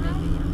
of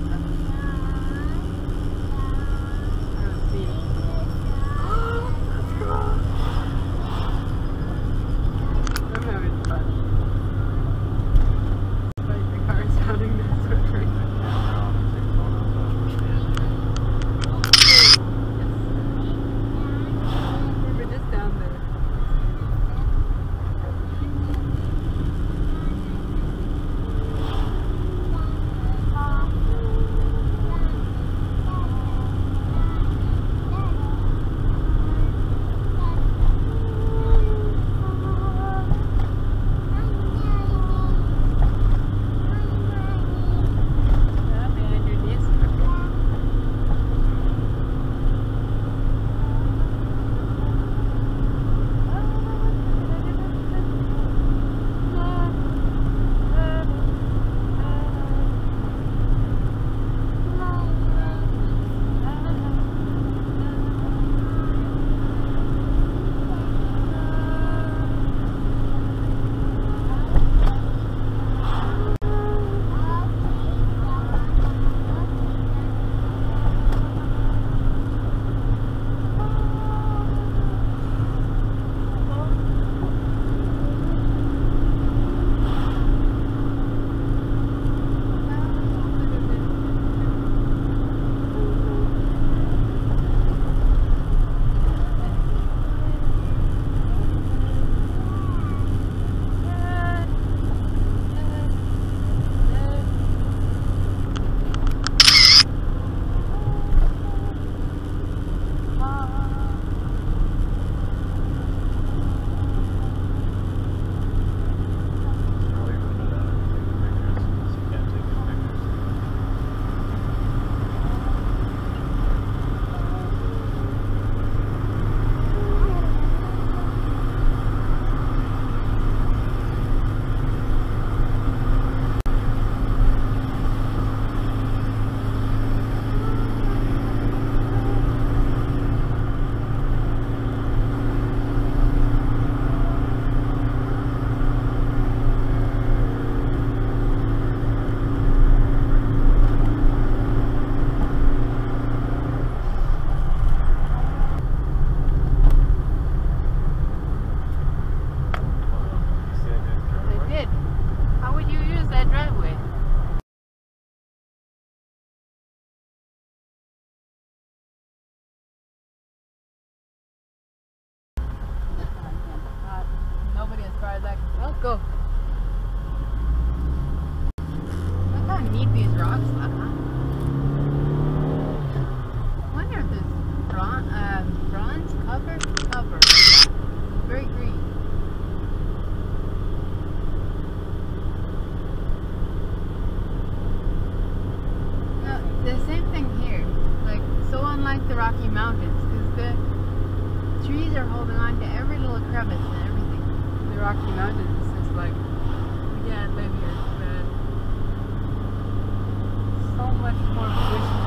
Go. Much more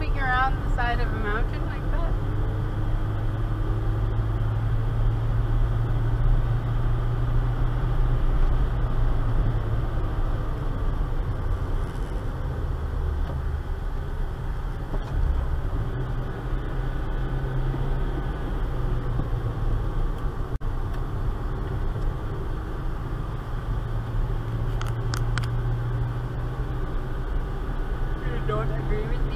when you're on the side of a mountain like that? don't agree with you.